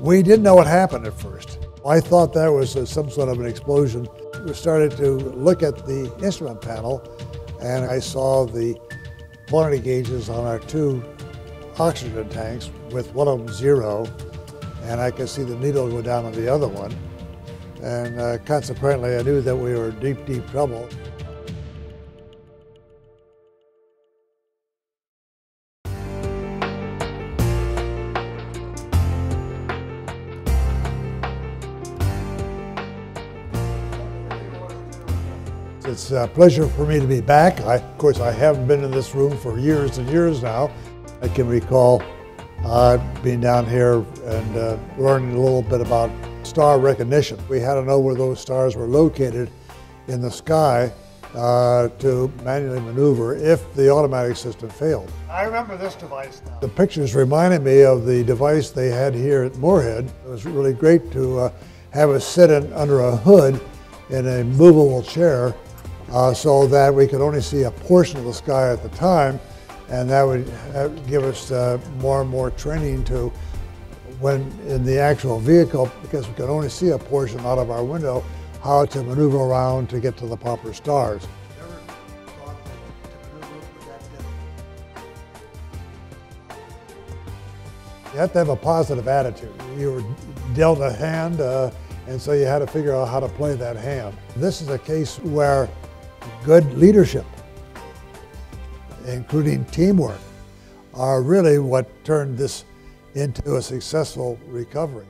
We didn't know what happened at first. I thought that was uh, some sort of an explosion. We started to look at the instrument panel and I saw the quantity gauges on our two oxygen tanks with one of them zero and I could see the needle go down on the other one. And uh, consequently, I knew that we were in deep, deep trouble. It's a pleasure for me to be back. I, of course, I haven't been in this room for years and years now. I can recall uh, being down here and uh, learning a little bit about star recognition. We had to know where those stars were located in the sky uh, to manually maneuver if the automatic system failed. I remember this device now. The pictures reminded me of the device they had here at Morehead. It was really great to uh, have us sit in, under a hood in a movable chair uh, so that we could only see a portion of the sky at the time and that would give us uh, more and more training to when in the actual vehicle, because we could only see a portion out of our window, how to maneuver around to get to the proper stars. You have to have a positive attitude. You were dealt a hand, uh, and so you had to figure out how to play that hand. This is a case where good leadership including teamwork, are really what turned this into a successful recovery.